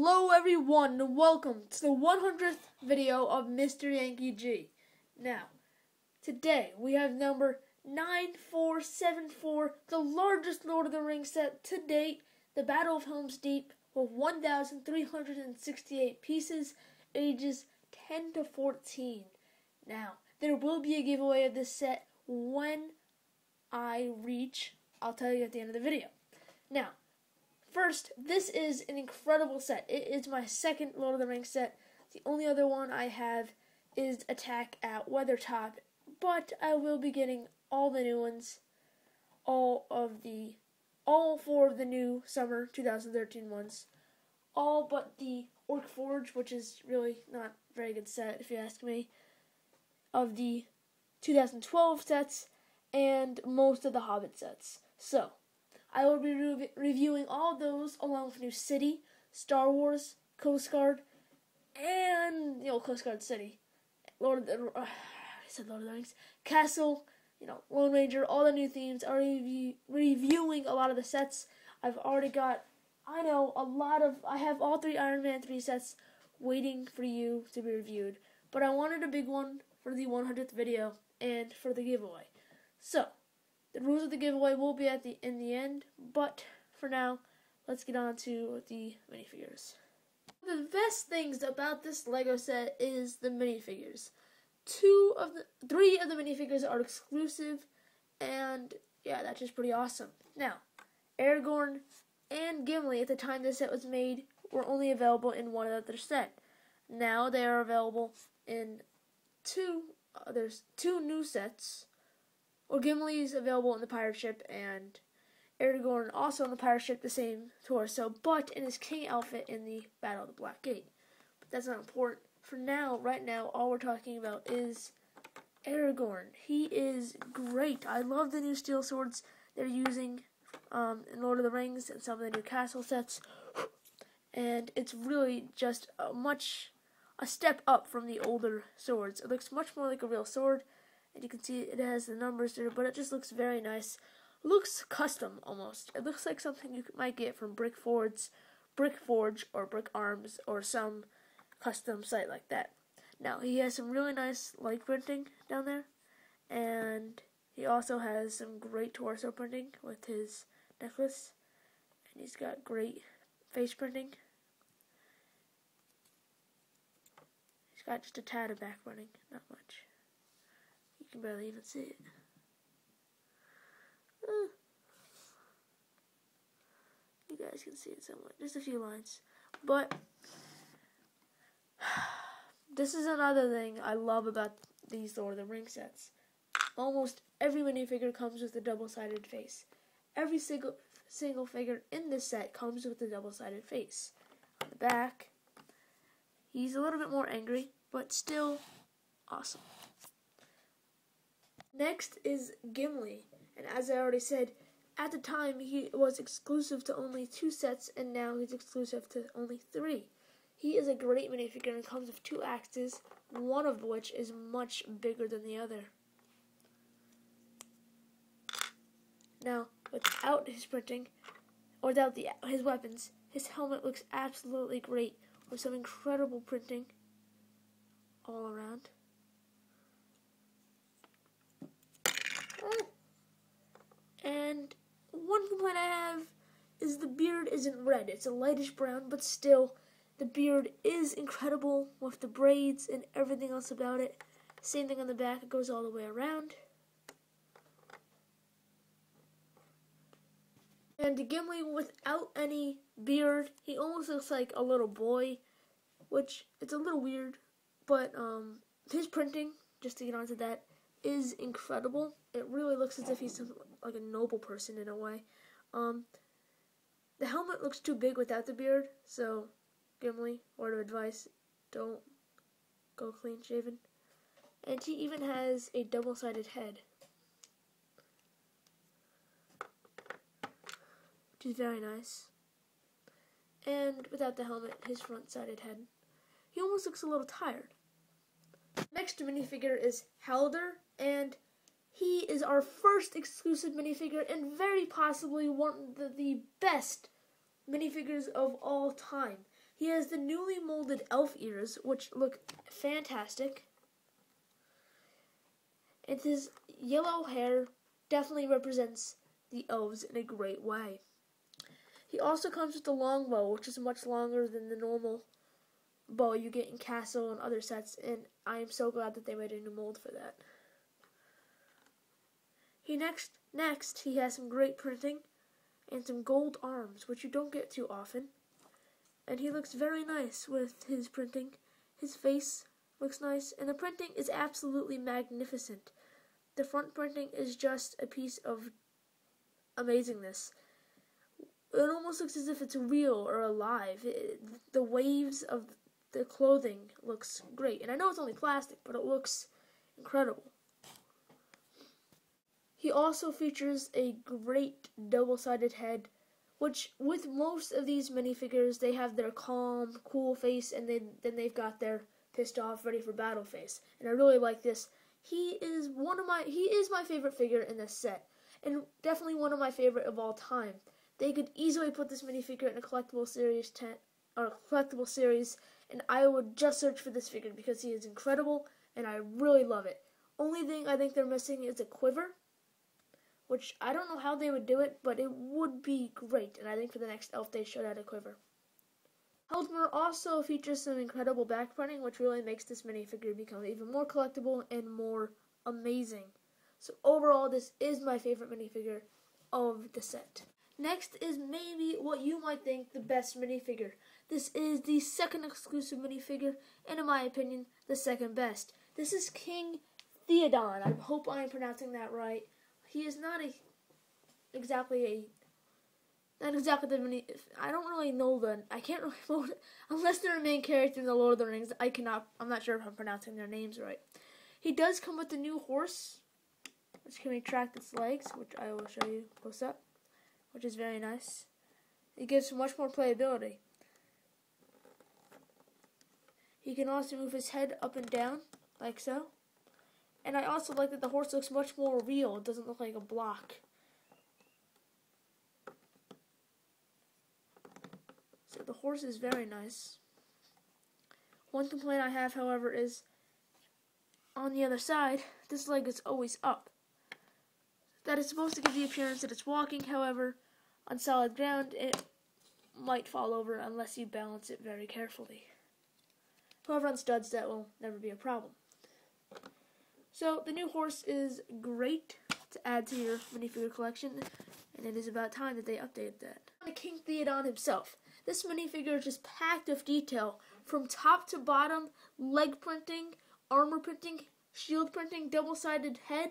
Hello everyone and welcome to the 100th video of Mr. Yankee G. Now, today we have number 9474, the largest Lord of the Rings set to date, the Battle of Helm's Deep, with 1,368 pieces, ages 10 to 14. Now, there will be a giveaway of this set when I reach, I'll tell you at the end of the video. Now, First, this is an incredible set. It is my second Lord of the Rings set. The only other one I have is Attack at Weathertop, but I will be getting all the new ones, all of the, all four of the new summer 2013 ones, all but the Orc Forge, which is really not a very good set if you ask me, of the 2012 sets, and most of the Hobbit sets. So, I will be re- reviewing all those along with New City, Star Wars, Coast Guard, and you know Coast Guard City, Lord of the uh, I said Lord of the Rings, Castle, you know Lone Ranger, all the new themes. I review, reviewing a lot of the sets. I've already got, I know a lot of. I have all three Iron Man three sets waiting for you to be reviewed, but I wanted a big one for the 100th video and for the giveaway. So the rules of the giveaway will be at the in the end, but for now, let's get on to the minifigures. The best things about this Lego set is the minifigures. Two of the three of the minifigures are exclusive, and yeah, that's just pretty awesome. Now, Aragorn and Gimli at the time this set was made were only available in one other set. Now they are available in two. There's two new sets well, Gimli is available in the pirate ship, and Aragorn also in the pirate ship, the same torso, but in his king outfit in the Battle of the Black Gate. But that's not important. For now, right now, all we're talking about is Aragorn. He is great. I love the new steel swords they're using um, in Lord of the Rings and some of the new castle sets. And it's really just a much a step up from the older swords. It looks much more like a real sword and you can see it has the numbers there, but it just looks very nice. Looks custom almost. It looks like something you might get from Brick Forge, Brick Forge or Brick Arms or some custom site like that. Now he has some really nice light printing down there, and he also has some great torso printing with his necklace, and he's got great face printing. He's got just a tad of back printing, not much. Can barely even see it. Uh, you guys can see it somewhat. Just a few lines. But this is another thing I love about these Lord of the Ring sets. Almost every minifigure comes with a double-sided face. Every single single figure in this set comes with a double-sided face. On the back, he's a little bit more angry, but still awesome. Next is Gimli, and as I already said, at the time he was exclusive to only two sets, and now he's exclusive to only three. He is a great minifigure and comes with two axes, one of which is much bigger than the other. Now, without his printing, or without the, his weapons, his helmet looks absolutely great with some incredible printing all around. And one complaint I have is the beard isn't red. It's a lightish brown, but still, the beard is incredible with the braids and everything else about it. Same thing on the back, it goes all the way around. And Gimli without any beard, he almost looks like a little boy, which it's a little weird, but um, his printing, just to get onto that, is incredible. It really looks as if he's like a noble person in a way. Um, the helmet looks too big without the beard, so Gimli, word of advice, don't go clean shaven. And he even has a double sided head. Which is very nice. And without the helmet, his front sided head. He almost looks a little tired. Next minifigure is Haldir, and he is our first exclusive minifigure and very possibly one of the best minifigures of all time. He has the newly molded elf ears, which look fantastic. And his yellow hair definitely represents the elves in a great way. He also comes with the long bow, which is much longer than the normal bow you get in Castle and other sets, and I am so glad that they made a new mold for that. He next next he has some great printing and some gold arms, which you don't get too often. And he looks very nice with his printing. His face looks nice, and the printing is absolutely magnificent. The front printing is just a piece of amazingness. It almost looks as if it's real or alive. It, the waves of the clothing looks great. And I know it's only plastic, but it looks incredible. He also features a great double-sided head, which with most of these minifigures, they have their calm, cool face, and then, then they've got their pissed off, ready for battle face. And I really like this. He is one of my he is my favorite figure in this set, and definitely one of my favorite of all time. They could easily put this minifigure in a collectible series ten, or collectible series, and I would just search for this figure because he is incredible, and I really love it. Only thing I think they're missing is a quiver, which I don't know how they would do it, but it would be great, and I think for the next elf they should add a quiver. Helldmar also features some incredible back printing, which really makes this minifigure become even more collectible and more amazing. So overall, this is my favorite minifigure of the set. Next is maybe what you might think the best minifigure. This is the second exclusive minifigure, and in my opinion, the second best. This is King Theoden. I hope I am pronouncing that right. He is not a exactly a not exactly the mini. I don't really know the. I can't really unless they're a main character in the Lord of the Rings. I cannot. I'm not sure if I'm pronouncing their names right. He does come with a new horse, which can retract its legs, which I will show you close up, which is very nice. It gives much more playability. He can also move his head up and down, like so. And I also like that the horse looks much more real. It doesn't look like a block. So the horse is very nice. One complaint I have, however, is on the other side, this leg is always up. That is supposed to give the appearance that it's walking, however, on solid ground, it might fall over unless you balance it very carefully. However, on studs, that will never be a problem. So, the new horse is great to add to your minifigure collection, and it is about time that they updated that. King Theoden himself. This minifigure is just packed with detail from top to bottom, leg printing, armor printing, shield printing, double-sided head.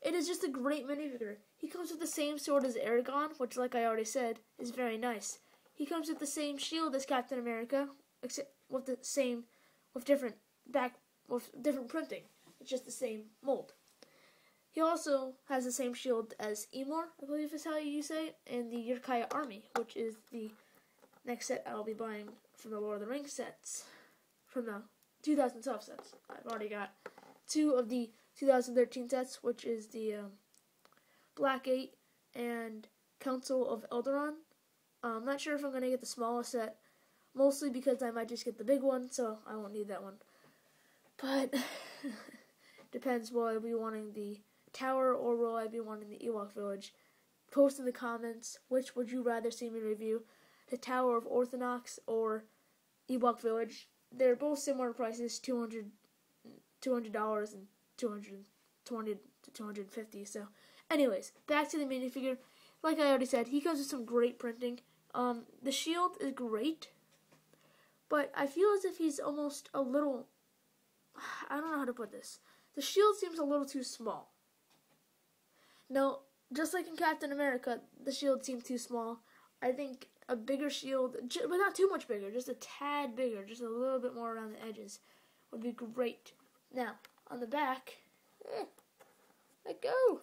It is just a great minifigure. He comes with the same sword as Aragorn, which, like I already said, is very nice. He comes with the same shield as Captain America, except with the same, with different back, with different printing. Just the same mold. He also has the same shield as Emor, I believe is how you say it, and the Uruk-hai army, which is the next set I'll be buying from the Lord of the Rings sets, from the 2012 sets. I've already got two of the 2013 sets, which is the um, Black Gate and Council of Elrond. Uh, I'm not sure if I'm going to get the smallest set, mostly because I might just get the big one, so I won't need that one. But, depends, will I be wanting the tower or will I be wanting the Ewok village? Post in the comments, which would you rather see me review? the Tower of Orthonox or Ewok Village. They're both similar prices, 200 $200 and 220 to 250 So, anyways, back to the minifigure. Like I already said, he comes with some great printing. Um, the shield is great, but I feel as if he's almost a little. I don't know how to put this. The shield seems a little too small. Now, just like in Captain America, the shield seemed too small. I think a bigger shield, but not too much bigger, just a tad bigger, just a little bit more around the edges, would be great. Now, on the back, eh, let go.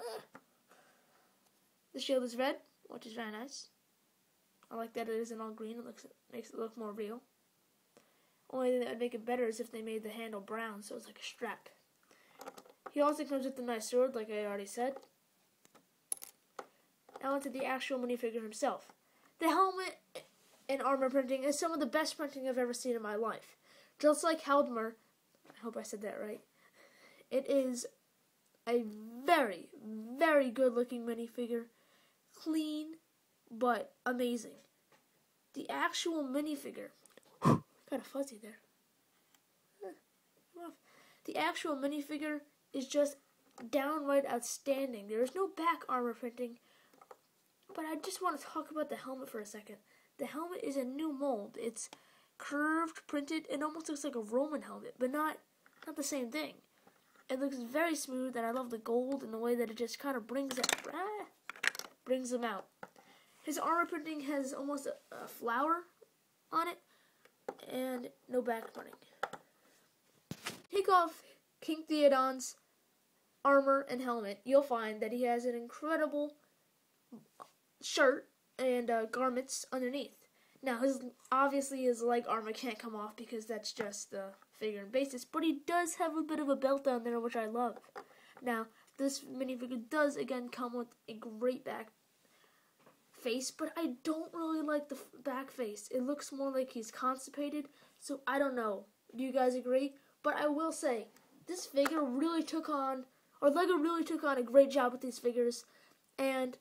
Eh. The shield is red, which is very nice. I like that it isn't all green. It looks makes it look more real. Only thing that would make it better is if they made the handle brown, so it's like a strap. He also comes with a nice sword, like I already said now onto the actual minifigure himself. The helmet and armor printing is some of the best printing I've ever seen in my life. Just like Haldmer, I hope I said that right. It is a very, very good looking minifigure. Clean, but amazing. The actual minifigure, got a fuzzy there. The actual minifigure is just downright outstanding. There is no back armor printing, but I just want to talk about the helmet for a second. The helmet is a new mold. It's curved, printed. It almost looks like a Roman helmet, but not not the same thing. It looks very smooth, and I love the gold and the way that it just kind of brings it, ah, brings them out. His armor printing has almost a, a flower on it, and no back printing. Take off King Theoden's armor and helmet, you'll find that he has an incredible shirt and uh, garments underneath. Now, his obviously his leg armor can't come off because that's just the figure and basis, but he does have a bit of a belt down there, which I love. Now, this minifigure does again come with a great back face, but I don't really like the back face. It looks more like he's constipated, so I don't know. Do you guys agree? But I will say, this figure really took on, or Lego really took on a great job with these figures, and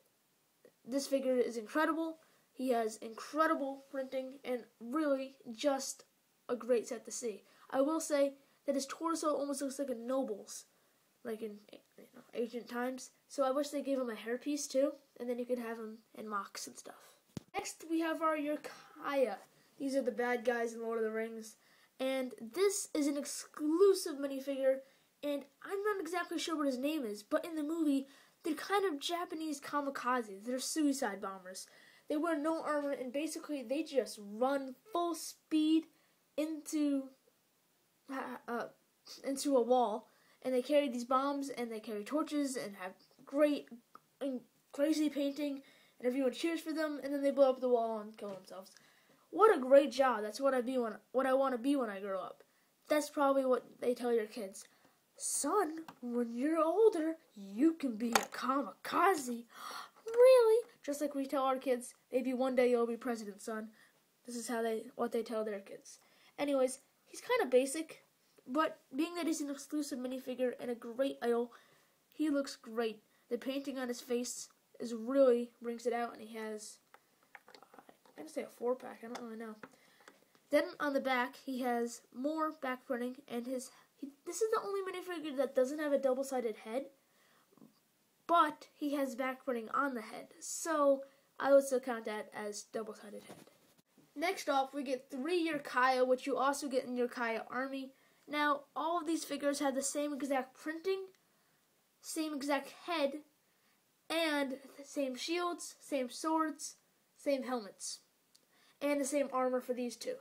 this figure is incredible. He has incredible printing and really just a great set to see. I will say that his torso almost looks like a noble's, like in you know, ancient times. So I wish they gave him a hairpiece too, and then you could have them in MOCs and stuff. Next, we have our Uruk-hai. These are the bad guys in Lord of the Rings. And this is an exclusive minifigure, and I'm not exactly sure what his name is, but in the movie, they're kind of Japanese kamikazes. They're suicide bombers. They wear no armor, and basically they just run full speed into uh, into a wall, and they carry these bombs, and they carry torches, and have great crazy painting, and everyone cheers for them, and then they blow up the wall and kill themselves. What a great job! That's what I be when what I want to be when I grow up. That's probably what they tell your kids. Son, when you're older, you can be a kamikaze. Really? Just like we tell our kids, maybe one day you'll be president, son. This is how they what they tell their kids. Anyways, he's kind of basic, but being that he's an exclusive minifigure and a great idol, he looks great. The painting on his face is really brings it out, and he has uh, I'm gonna say a four pack. I don't really know. Then on the back, he has more back printing, and his he, this is the only minifigure that doesn't have a double-sided head, but he has back printing on the head, so I would still count that as double-sided head. Next off, we get three Uruk-hai, which you also get in Uruk-hai Army. Now, all of these figures have the same exact printing, same exact head, and same shields, same swords, same helmets, and the same armor for these two.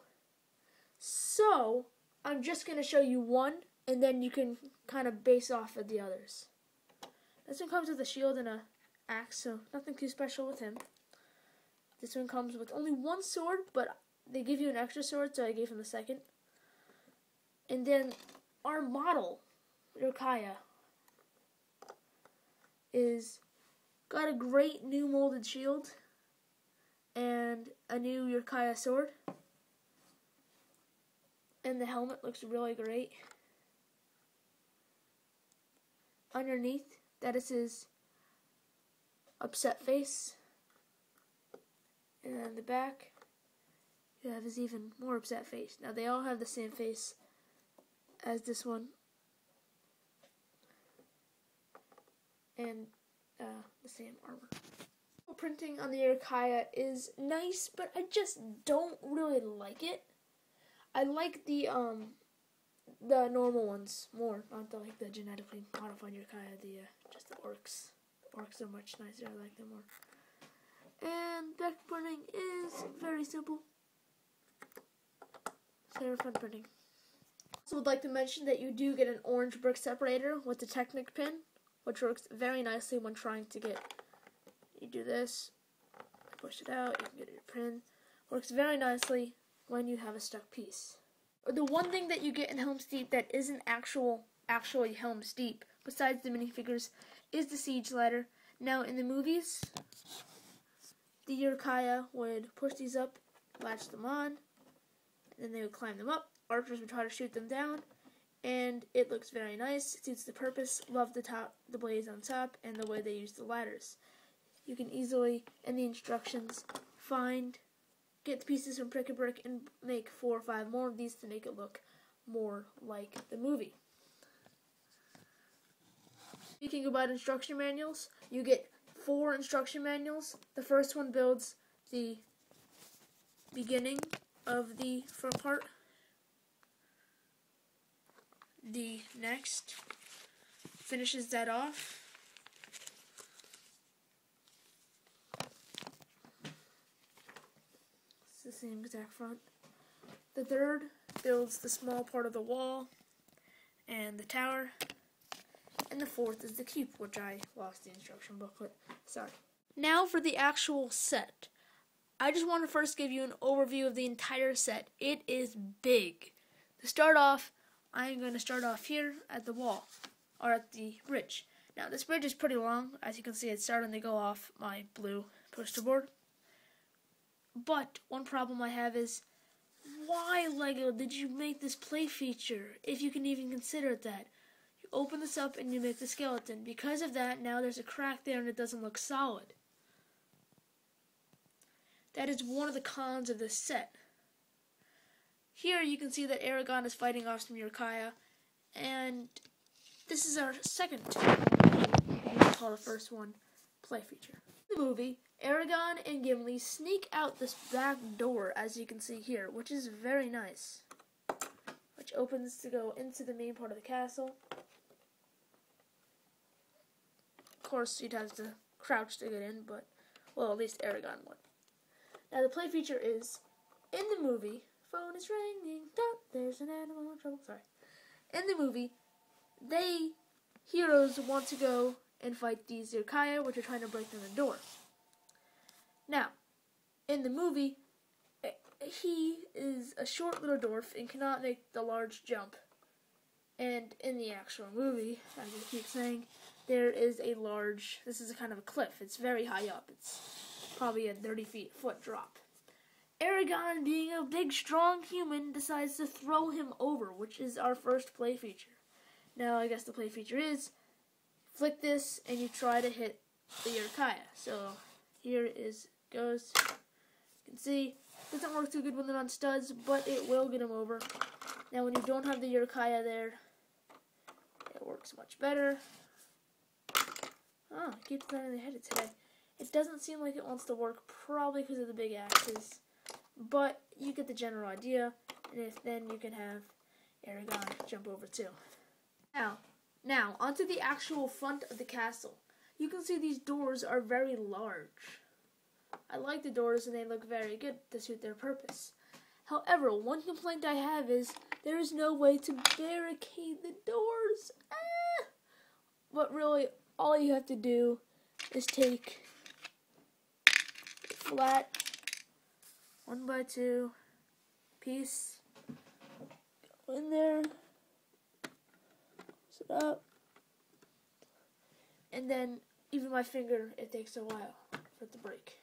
So, I'm just going to show you one, and then you can kind of base off of the others. This one comes with a shield and a axe, so nothing too special with him. This one comes with only one sword, but they give you an extra sword, so I gave him a second. And then our model, Uruk-hai, is got a great new molded shield and a new Uruk-hai sword. And the helmet looks really great. Underneath, that is his upset face. And then the back, you have his even more upset face. Now, they all have the same face as this one. And uh, the same armor. Printing on the Uruk-hai is nice, but I just don't really like it. I like the um the normal ones more, not the like the genetically modified Uruk-hai, the uh, just the orcs. Orcs are much nicer. I like them more. And back printing is very simple. Seraphim printing. Also would like to mention that you do get an orange brick separator with the Technic pin, which works very nicely when trying to get. You do this, push it out, you can get your pin. Works very nicely when you have a stuck piece. The one thing that you get in Helm's Deep that isn't actual actually Helm's Deep, besides the minifigures, is the Siege Ladder. Now in the movies, the Uruk-hai would push these up latch them on, and then they would climb them up. Archers would try to shoot them down, and it looks very nice. It suits the purpose. Love the top, the blades on top, and the way they use the ladders. You can easily, in the instructions, find, get the pieces from Pick a Brick, and make four or five more of these to make it look more like the movie. Speaking about instruction manuals, you get four instruction manuals. The first one builds the beginning of the front part. The next finishes that off. It's the same exact front. The third builds the small part of the wall and the tower. And the fourth is the keep, which I lost the instruction booklet. Sorry. Now for the actual set. I just want to first give you an overview of the entire set. It is big. To start off, I am going to start off here at the wall, or at the bridge. Now, this bridge is pretty long. As you can see, it's starting to go off my blue poster board. But one problem I have is, why, LEGO, did you make this play feature, if you can even consider it that? You open this up and you make the skeleton. Because of that, now there's a crack there and it doesn't look solid. That is one of the cons of this set. Here you can see that Aragorn is fighting off some Uruk-hai, and this is our second, call the first one, play feature. In the movie, Aragorn and Gimli sneak out this back door, as you can see here, which is very nice. Which opens to go into the main part of the castle. Of course, you'd have to crouch to get in, but, well, at least Aragorn would. Now, the play feature is in the movie, phone is ringing, dot, there's an animal in trouble. Sorry. In the movie, they, heroes, want to go and fight these Uruk-hai, which are trying to break down the door. Now, in the movie, eh, he is a short little dwarf and cannot make the large jump. And in the actual movie, as I keep saying, there is a large, this is a kind of a cliff. It's very high up. It's probably a 30 feet foot drop. Aragorn, being a big, strong human, decides to throw him over, which is our first play feature. Now, I guess the play feature is flick this and you try to hit the Uruk-hai. So, here is goes. You can see, doesn't work too good when they're on studs, but it will get him over. Now, when you don't have the Uruk-hai there, it works much better. Oh, it keeps turning the head head. It doesn't seem like it wants to work, probably because of the big axes. But you get the general idea, and if then you can have Aragorn jump over too. Now, now onto the actual front of the castle. You can see these doors are very large. I like the doors and they look very good to suit their purpose. However, one complaint I have is there is no way to barricade the doors. Ah! But really, all you have to do is take flat one by two piece, go in there, sit up, and then even my finger, it takes a while for it to break.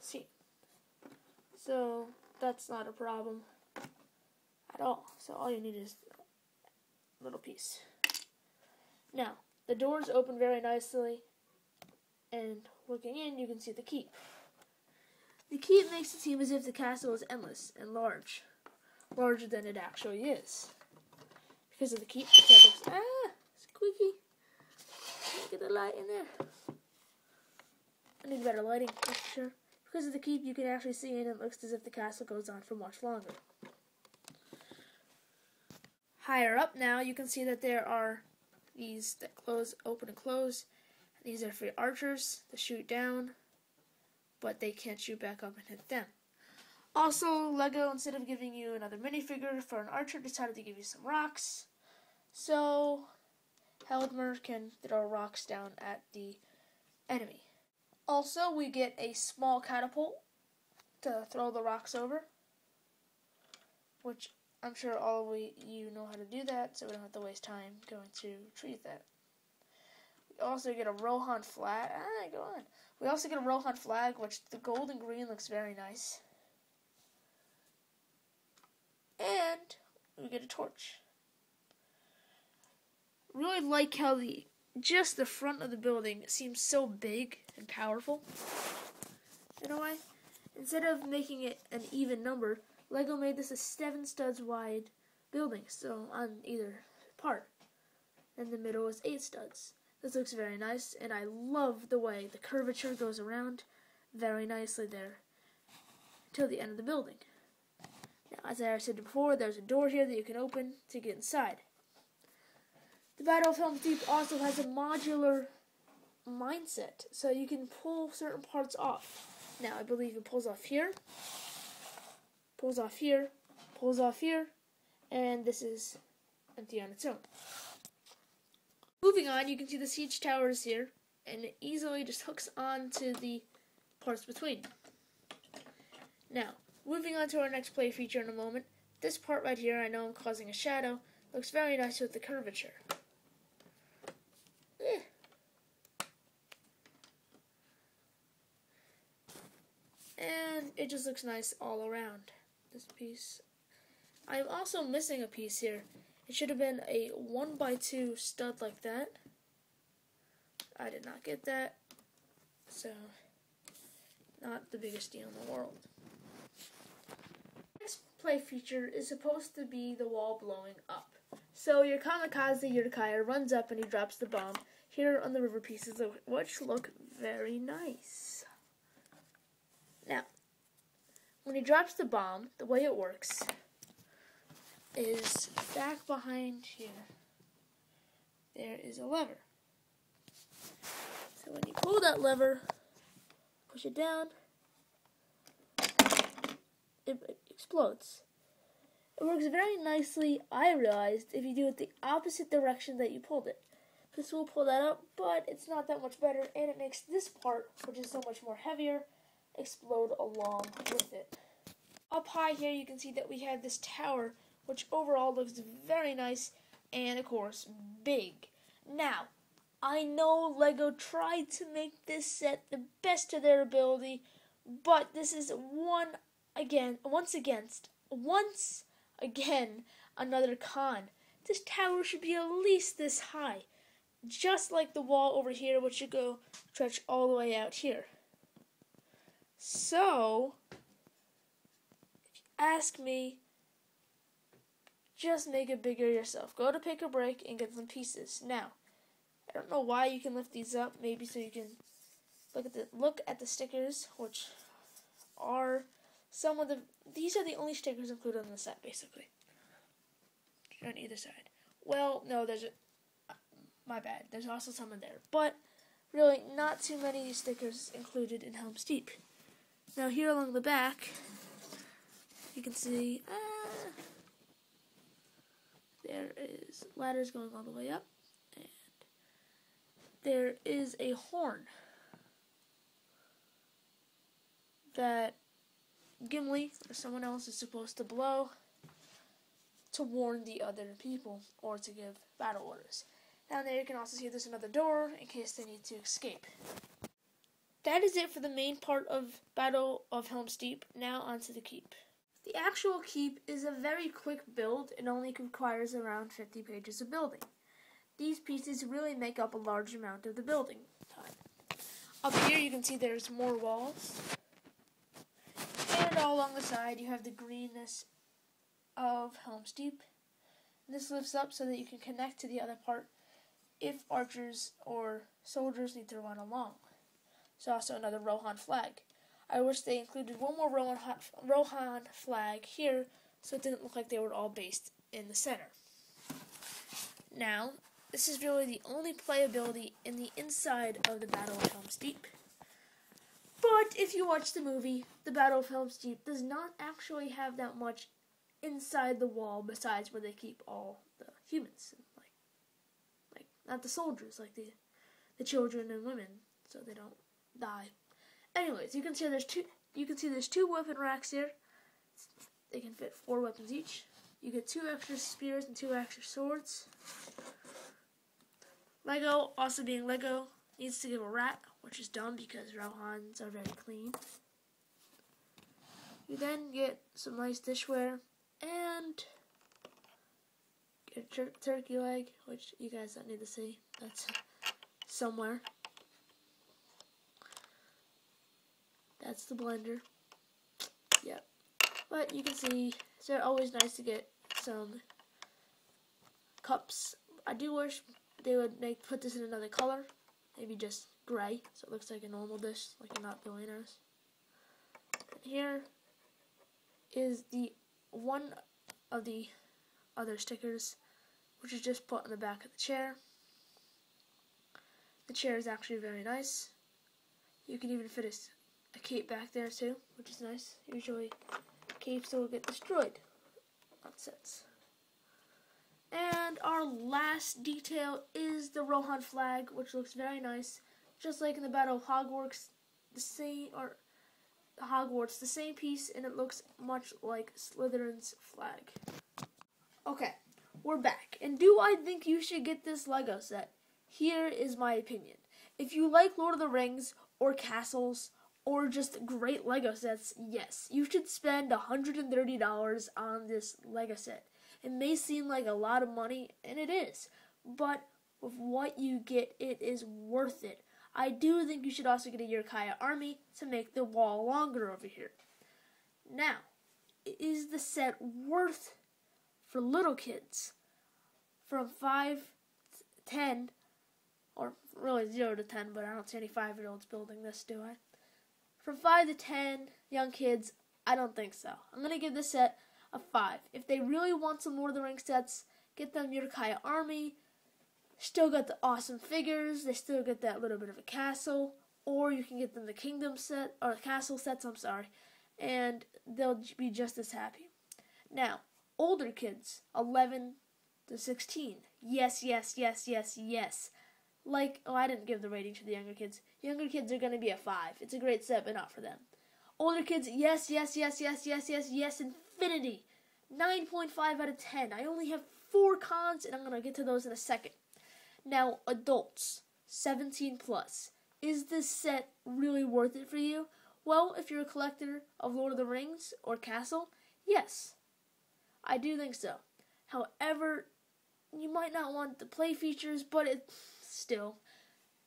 See, so that's not a problem at all. So all you need is a little piece. Now, the doors open very nicely, and looking in, you can see the keep. The keep makes it seem as if the castle is endless and large, larger than it actually is. Because of the keep, it looks, ah, squeaky. Get the light in there. I need better lighting, for sure. Because of the keep, you can actually see in, it looks as if the castle goes on for much longer. Higher up now, you can see that there are these that close, open and close. These are for archers to shoot down, but they can't shoot back up and hit them. Also, LEGO, instead of giving you another minifigure for an archer, decided to give you some rocks. So, Heldmer can throw rocks down at the enemy. Also, we get a small catapult to throw the rocks over, which I'm sure all of you know how to do that, so we don't have to waste time going to retrieve that. We also get a Rohan flat. Ah, go on. We also get a Rohan flag, which the gold and green looks very nice. And we get a torch. Really like how the just the front of the building seems so big and powerful. In a way, instead of making it an even number, Lego made this a seven studs wide building, so on either part. And the middle is eight studs. This looks very nice, and I love the way the curvature goes around very nicely there till the end of the building. Now, as I said before, there's a door here that you can open to get inside. The Battle Helm's Deep also has a modular mindset, so you can pull certain parts off. Now, I believe it pulls off here, pulls off here, pulls off here, and this is empty on its own. Moving on, you can see the siege towers here, and it easily just hooks onto the parts between. Now, moving on to our next play feature in a moment, this part right here, I know I'm causing a shadow, looks very nice with the curvature. Eh. And it just looks nice all around, this piece. I'm also missing a piece here. It should have been a 1 by 2 stud like that. I did not get that. So, not the biggest deal in the world. Next play feature is supposed to be the wall blowing up. So your kamikaze Uruk-hai runs up and he drops the bomb here on the river pieces, which look very nice. Now, when he drops the bomb, the way it works is back behind here. There is a lever. So when you pull that lever, push it down, it explodes. It works very nicely, I realized, if you do it the opposite direction that you pulled it. This will pull that up, but it's not that much better, and it makes this part, which is so much more heavier, explode along with it. Up high here, you can see that we have this tower which overall looks very nice and, of course, big. Now, I know LEGO tried to make this set the best of their ability, but this is one again, once against, once again, another con. This tower should be at least this high, just like the wall over here, which should go stretch all the way out here. So, if you ask me, just make it bigger yourself. Go to Pick a Brick and get some pieces. Now, I don't know why you can lift these up. Maybe so you can look at the look at the stickers, which are some of the. These are the only stickers included in the set, basically. On either side. Well, no, there's a. My bad. There's also some in there, but really not too many stickers included in Helm's Deep. Now here along the back, you can see. Uh, there is ladders going all the way up, and there is a horn that Gimli or someone else is supposed to blow to warn the other people or to give battle orders. Down there you can also see there's another door in case they need to escape. That is it for the main part of Battle of Helm's Deep. Now onto the keep. The actual keep is a very quick build and only requires around 50 pages of building. These pieces really make up a large amount of the building time. Up here you can see there's more walls. And all along the side you have the greenness of Helm's Deep. This lifts up so that you can connect to the other part if archers or soldiers need to run along. There's also another Rohan flag. I wish they included one more Rohan, flag here so it didn't look like they were all based in the center. Now, this is really the only playability in the inside of the Battle of Helm's Deep. But if you watch the movie, the Battle of Helm's Deep does not actually have that much inside the wall besides where they keep all the humans. Like like not the soldiers, like the the children and women, so they don't die Anyways, you can see there's two. You can see there's two weapon racks here. They can fit four weapons each. You get two extra spears and two extra swords. Lego, also being Lego, needs to give a rat which is dumb because Rohans are very clean. You then get some nice dishware and get a turkey leg, which you guys don't need to see. That's somewhere. That's the blender. Yep. But you can see, it's always nice to get some cups. I do wish they would make put this in another color, maybe just gray, so it looks like a normal dish, like you're not billionaires. Here is the one of the other stickers, which is just put on the back of the chair. The chair is actually very nice. You can even fit a, a cape back there too, which is nice. Usually capes will get destroyed on sets. And our last detail is the Rohan flag, which looks very nice. Just like in the Battle of Hogwarts, the same, or Hogwarts, the same piece, and it looks much like Slytherin's flag. Okay, we're back. And do I think you should get this Lego set? Here is my opinion. If you like Lord of the Rings, or castles, or just great Lego sets, yes, you should spend $130 on this Lego set. It may seem like a lot of money, and it is, but with what you get, it is worth it. I do think you should also get a Uruk-hai army to make the wall longer over here. Now, is the set worth for little kids from 5 to 10, or really 0 to 10, but I don't see any 5 year olds building this, do I? From 5 to 10 young kids, I don't think so. I'm going to give this set a 5. If they really want some Lord of the Rings sets, get them Uruk-hai Army. Still got the awesome figures. They still get that little bit of a castle. Or you can get them the kingdom set, or the castle sets, I'm sorry. And they'll be just as happy. Now, older kids, 11 to 16. Yes, yes, yes, yes, yes. Like, oh, I didn't give the rating to the younger kids. Younger kids are going to be a 5. It's a great set, but not for them. Older kids, yes, yes, yes, yes, yes, yes, yes, infinity. 9.5 out of 10. I only have four cons, and I'm going to get to those in a second. Now, adults, 17 plus. Is this set really worth it for you? Well, if you're a collector of Lord of the Rings or Castle, yes. I do think so. However, you might not want the play features, but it still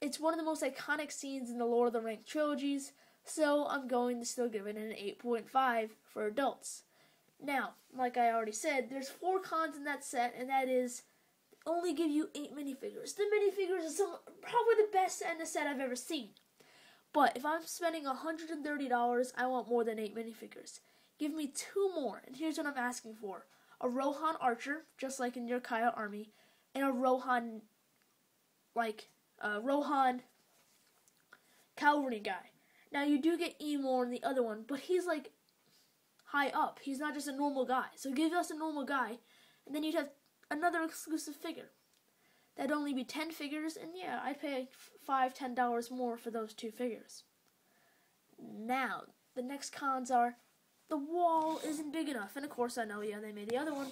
it's one of the most iconic scenes in the Lord of the Rings trilogies, so I'm going to still give it an 8.5 for adults. Now, like I already said, there's four cons in that set, and that is only give you eight minifigures. The minifigures are some probably the best in the set I've ever seen. But if I'm spending $130, I want more than eight minifigures. Give me two more, and here's what I'm asking for. A Rohan Archer, just like in Uruk-hai army, and a Rohan, like, a Rohan Cavalry guy. Now, you do get Emor in the other one, but he's, like, high up. He's not just a normal guy. So give us a normal guy, and then you'd have another exclusive figure. That'd only be 10 figures, and yeah, I'd pay five, ten dollars more for those two figures. Now, the next cons are the wall isn't big enough, and of course I know, yeah, they made the other one,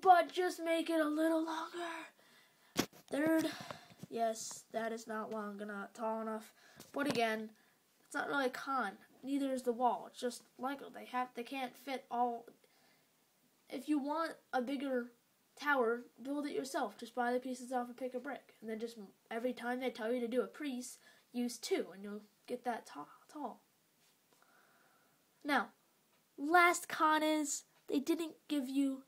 but just make it a little longer. Third, yes, that is not long enough, tall enough, but again, it's not really a con neither is the wall. It's just Lego. They have they can't fit all. If you want a bigger tower, build it yourself. Just buy the pieces off and pick a brick, and then just every time they tell you to do a piece, use two, and you'll get that tall. tall. Now, last con is they didn't give you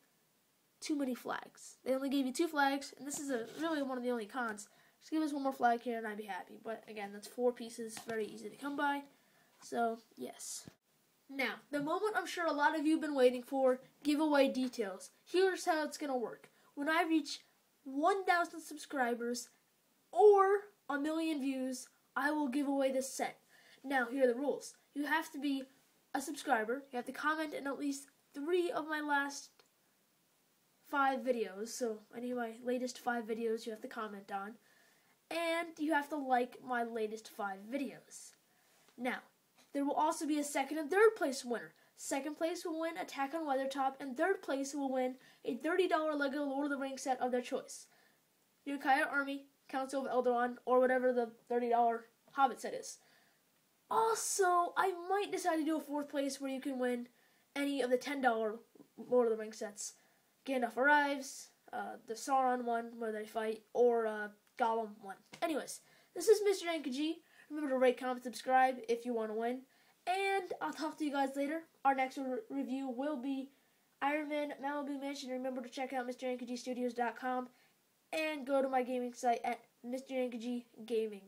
too many flags. They only gave you two flags, and this is a really one of the only cons. Just give us one more flag here, and I'd be happy. But again, that's four pieces, very easy to come by. So, yes. Now, the moment I'm sure a lot of you have been waiting for giveaway details. Here's how it's going to work. When I reach 1,000 subscribers or a million views, I will give away this set. Now, here are the rules. You have to be a subscriber, you have to comment in at least three of my last five videos, so any of my latest five videos you have to comment on, and you have to like my latest five videos. Now, there will also be a second and third place winner. Second place will win Attack on Weathertop, and third place will win a $30 Lego Lord of the Rings set of their choice. Uruk-hai Army, Council of Elrond, or whatever the $30 Hobbit set is. Also, I might decide to do a fourth place where you can win any of the $10 Lord of the Rings sets. Gandalf Arrives, uh, the Sauron one where they fight, or uh, Gollum one. Anyways, this is Mr. Yankeeg. Remember to rate, comment, subscribe if you want to win. And I'll talk to you guys later. Our next re- review will be Iron Man Malibu Mansion. Remember to check out MrYankeegStudios.com and go to my gaming site at Mr. Gaming.